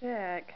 Jack